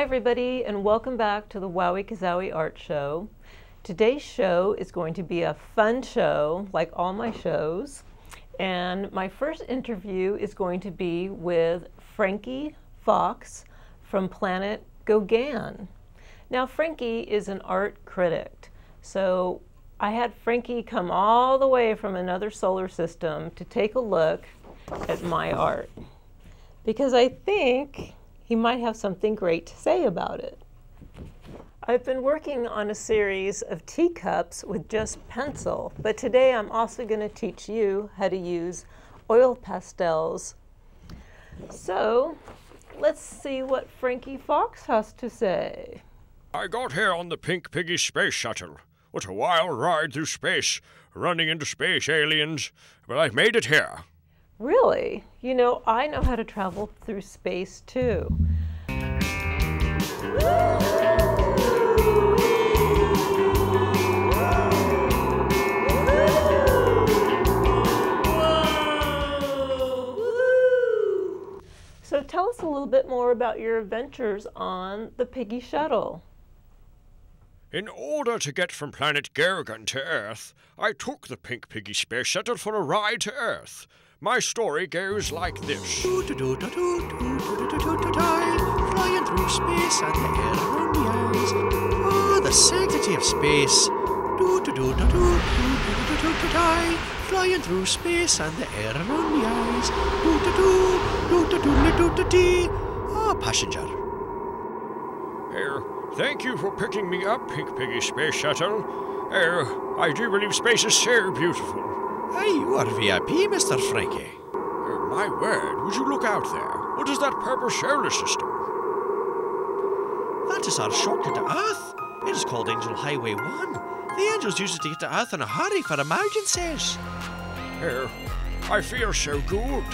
Hi everybody and welcome back to the Wow Wee Kazowie Art Show. Today's show is going to be a fun show like all my shows and my first interview is going to be with Frankie Fox from Planet Gauguin. Now Frankie is an art critic so I had Frankie come all the way from another solar system to take a look at my art because I think he might have something great to say about it. I've been working on a series of teacups with just pencil, but today I'm also going to teach you how to use oil pastels. So let's see what Frankie Fox has to say. I got here on the Pink Piggy Space Shuttle. What a wild ride through space, running into space aliens, but I've made it here. Really? You know, I know how to travel through space too. So tell us a little bit more about your adventures on the Piggy Shuttle. In order to get from planet Gargan to Earth, I took the Pink Piggy Space Shuttle for a ride to Earth. My story goes like this. Flying through space and the air around the eyes. Oh, the sanctity of space. Flying through space and the air around the eyes. Ah, passenger. Er, thank you for picking me up, Pink Piggy Space Shuttle. Er, I do believe space is so beautiful. Hey, you are VIP, Mr. Frankie. Er, my word, would you look out there? What is that purple solar system? That is our shortcut to Earth. It is called Angel Highway 1. The angels use it to get to Earth in a hurry for emergencies. Er, I feel so good.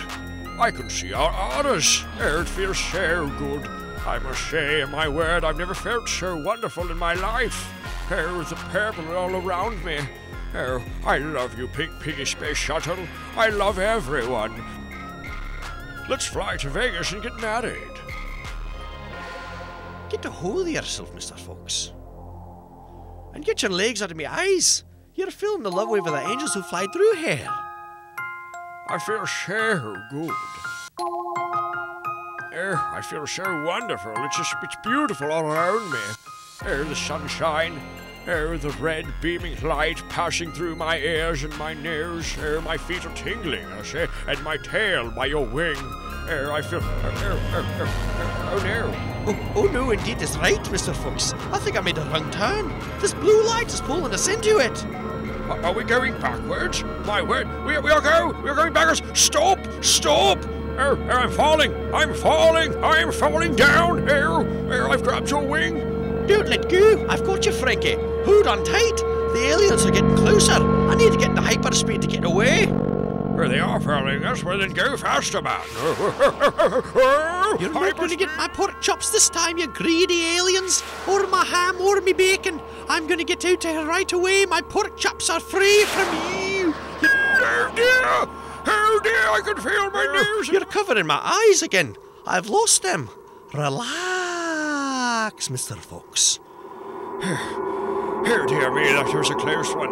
I can see our auras. Er, it feels so good. I must say, my word, I've never felt so wonderful in my life. Er, with the purple all around me. Oh, I love you, Pink Piggy Space Shuttle. I love everyone. Let's fly to Vegas and get married. Get a hold of yourself, Mr. Fox. And get your legs out of my eyes. You're feeling the love wave of the angels who fly through here. I feel so good. Oh, I feel so wonderful. It's just, it's beautiful all around me. Oh, the sunshine, Oh, the red beaming light passing through my ears and my nose. Oh, my feet are tingling, I say, and my tail by your wing. Oh, I feel. Oh, oh, oh, oh, no. Oh, no, indeed, is right, Mr. Fox. I think I made a wrong turn. This blue light is pulling us into it. Are, we going backwards? My word, we, we are going, We are going backwards. Stop! Stop! Oh, oh, I'm falling! I'm falling! I'm falling down! Oh, oh, I've grabbed your wing! Don't let go! I've got you, Frankie! Hold on tight! The aliens are getting closer! I need to get into hyperspeed to get away! Where they are following us, well then go faster, man! You're not going to get my pork chops this time, you greedy aliens! Or my ham, or me bacon! I'm going to get out of here right away! My pork chops are free from you! Oh dear! Oh dear, I can feel my nose! You're covering my eyes again! I've lost them! Relax, Mr. Fox. Oh dear me, that was a close one.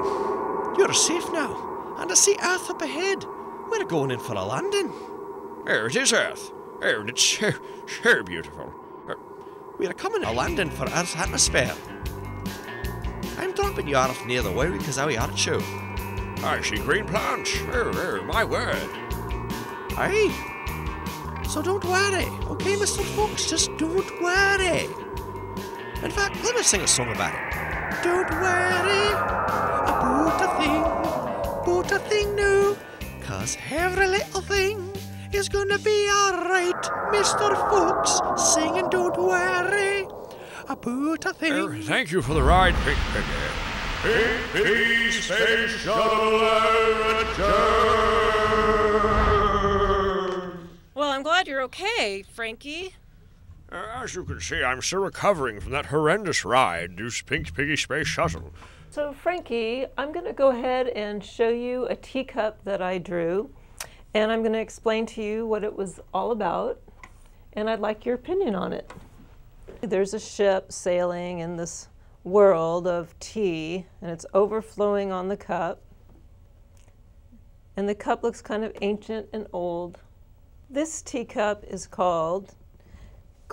You're safe now, and I see Earth up ahead. We're going in for a landing. There it is, Earth. Oh, and it's so, so beautiful. We're coming a landing for Earth's atmosphere. I'm dropping you off near the way Wow Wee Kazowie Art Show. I see green plants. Oh, oh, my word. Aye. So don't worry, okay, Mr. Fox? Just don't worry. In fact, let me sing a song about it. Don't worry about a thing, about a thing new, cause every little thing is gonna be alright, Mr. Fox. Singing, don't worry about a uh, thing. Oh, thank you for the ride, Pink Piggy. Pink Piggy Space Shuttle return. Well, I'm glad you're okay, Frankie. Uh, as you can see, I'm still recovering from that horrendous ride, this Pink Piggy Space Shuttle. So Frankie, I'm going to go ahead and show you a teacup that I drew, and I'm going to explain to you what it was all about, and I'd like your opinion on it. There's a ship sailing in this world of tea, and it's overflowing on the cup. And the cup looks kind of ancient and old. This teacup is called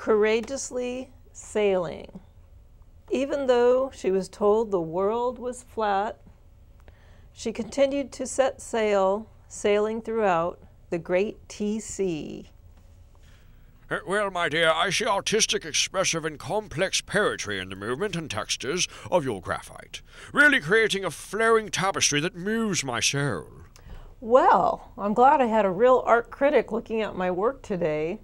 Courageously Sailing. Even though she was told the world was flat, she continued to set sail, sailing throughout the great sea. Uh, Well, my dear, I see artistic, expressive, and complex poetry in the movement and textures of your graphite, really creating a flowing tapestry that moves my soul. Well, I'm glad I had a real art critic looking at my work today.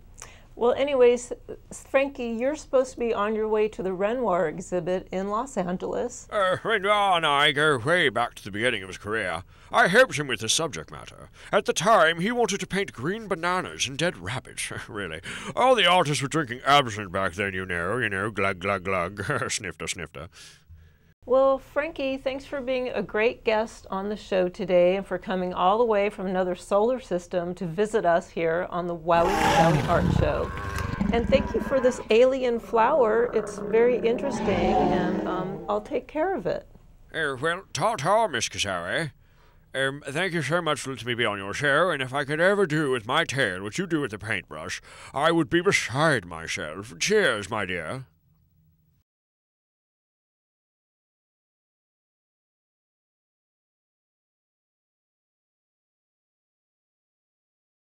Well, anyways, Frankie, you're supposed to be on your way to the Renoir exhibit in Los Angeles. Uh, Renoir and I go way back to the beginning of his career. I helped him with his subject matter. At the time, he wanted to paint green bananas and dead rabbits. really. All the artists were drinking absinthe back then, you know. You know, glug, glug, glug. snifter, snifter. Well, Frankie, thanks for being a great guest on the show today and for coming all the way from another solar system to visit us here on the Wowie Wowie Art Show. And thank you for this alien flower. It's very interesting, and um, I'll take care of it. Uh, well, ta-ta, Miss Cassari. Um, thank you so much for letting me be on your show, and if I could ever do with my tail what you do with the paintbrush, I would be beside myself. Cheers, my dear.